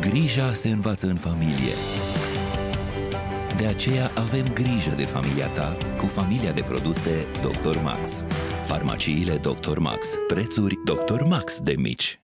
Grija se învață în familie. De aceea avem grijă de familia ta cu familia de produse Dr. Max. Farmaciile Dr. Max. Prețuri Dr. Max de mici.